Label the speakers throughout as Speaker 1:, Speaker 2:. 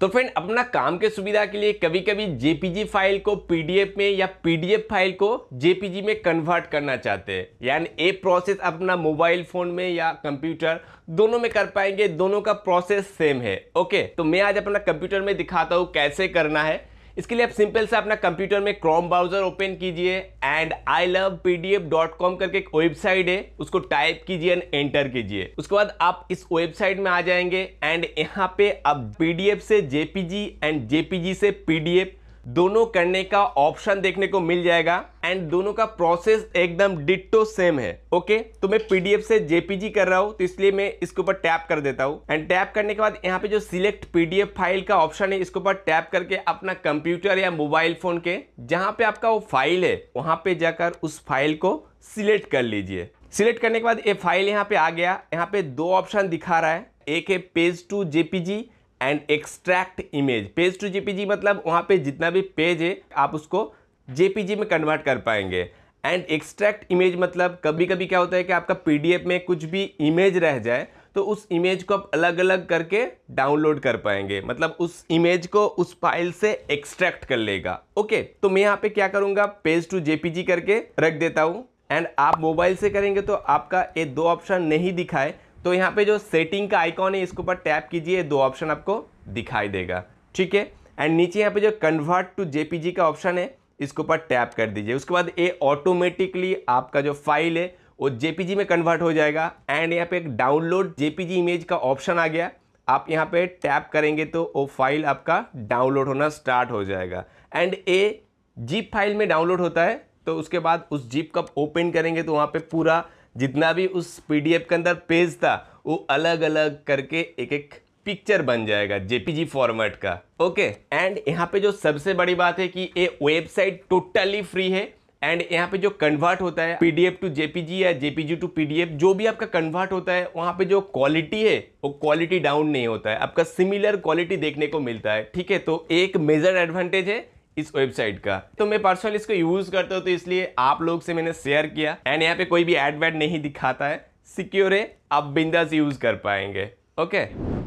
Speaker 1: तो फ्रेंड अपना काम के सुविधा के लिए कभी कभी जेपीजी फ़ाइल को पीडीएफ में या पीडीएफ फ़ाइल को जेपीजी में कन्वर्ट करना चाहते हैं। यानी ये प्रोसेस अपना मोबाइल फ़ोन में या कंप्यूटर दोनों में कर पाएँगे, दोनों का प्रोसेस सेम है। ओके तो मैं आज अपना कंप्यूटर में दिखाता हूँ कैसे करना है। इसके लिए आप सिंपल से अपना कंप्यूटर में क्रोम ब्राउज़र ओपन कीजिए and I love PDF dot com करके एक वेबसाइट है, उसको टाइप कीजिए एंड एंटर कीजिए। उसके बाद आप इस वेबसाइट में आ जाएँगे एंड यहाँ पे आप पीडीएफ से जेपीजी एंड जेपीजी से पीडीएफ दोनों करने का ऑप्शन देखने को मिल जाएगा। एंड दोनों का प्रोसेस एकदम डिट्टो सेम है। ओके तो मैं पीडीएफ से जेपीजी कर रहा हूँ तो इसलिए मैं इसके ऊपर टैप कर देता हूँ। एंड टैप करने के बाद यहाँ पे जो सिलेक्ट पीडीएफ फ़ाइल का ऑप्शन है, इसके ऊपर टैप करके अपना कंप्यूटर या मोबाइल फ़ोन के जहाँ पे आपका वो फ़ाइल है, वहाँ पे जाकर उस फ़ाइल को सिलेक्ट कर लीजिए। सिलेक्ट करने के बाद ये फ़ाइल यहाँ पे आ गया। यहाँ पे दो ऑप्शन दिखा रहा है। एक है page to JPG and extract image page to JPG मतलब वहाँ पे जितना भी पेज है, आप उसको जेपीजी में कन्वर्ट कर पाएँगे. एंड एक्सट्रैक्ट इमेज मतलब कभी कभी क्या होता है कि आपका पीडीएफ में कुछ भी इमेज रह जाए तो उस इमेज को आप अलग अलग करके डाउनलोड कर पाएँगे. मतलब उस इमेज को उस फ़ाइल से एक्सट्रैक्ट कर लेगा. ओके तो मैं यहाँ पे क्या करूँगा? पेज टू जेपीजी करके रख देता हूँ. एंड आप मोबाइल से करेंगे तो आपका ये दो ऑप्शन नहीं दिखाए. तो यहाँ पे जो सेटिंग का आइकॉन है, इसके ऊपर टैप कीजिए, दो ऑप्शन आपको दिखाई देगा। ठीक है? एंड नीचे यहाँ पे जो कन्वर्ट टू जेपीजी का ऑप्शन है, इसके ऊपर टैप कर दीजिए। उसके बाद ये ऑटोमेटिकली आपका जो फ़ाइल है, वो जेपीजी में कन्वर्ट हो जाएगा। एंड यहाँ पे एक डाउनलोड जेपीजी इमेज का ऑप्शन आ गया। आप यहाँ पे टैप करेंगे तो वो फ़ाइल आपका डाउनलोड होना स्टार्ट हो जाएगा। एंड ए जीप फ़ाइल में डाउनलोड होता है तो उसके बाद उस जीप का ओपन करेंगे तो वहाँ पे पूरा जितना भी उस पीडीएफ के अंदर पेज था, वो अलग अलग करके एक एक पिक्चर बन जाएगा, जेपीजी फॉर्मेट का। ओके एंड यहाँ पे जो सबसे बड़ी बात है कि ये वेबसाइट टोटली फ्री है। एंड यहाँ पे जो कन्वर्ट होता है पीडीएफ टू जेपीजी या जेपीजी टू पीडीएफ जो भी आपका कन्वर्ट होता है, वहाँ पे जो क्वालिटी है, वो क्वालिटी डाउन नहीं होता है। आपका सिमिलर क्वालिटी देखने को मिलता है। ठीक है? तो एक मेजर एडवांटेज है इस वेबसाइट का। तो मैं पर्सनली इसको यूज़ करता हूँ तो इसलिए आप लोग से मैंने शेयर किया। एंड यहाँ पे कोई भी एड वेड नहीं दिखाता है। सिक्योर है, आप बिंदास यूज़ कर पाएँगे। ओके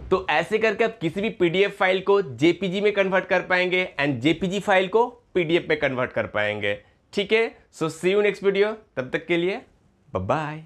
Speaker 1: तो ऐसे करके आप किसी भी पीडीएफ फ़ाइल को जेपीजी में कन्वर्ट कर पाएँगे एंड जेपीजी फ़ाइल को पीडीएफ में कन्वर्ट कर पाएँगे। ठीक है? So see you next video तब तक के लिए बाय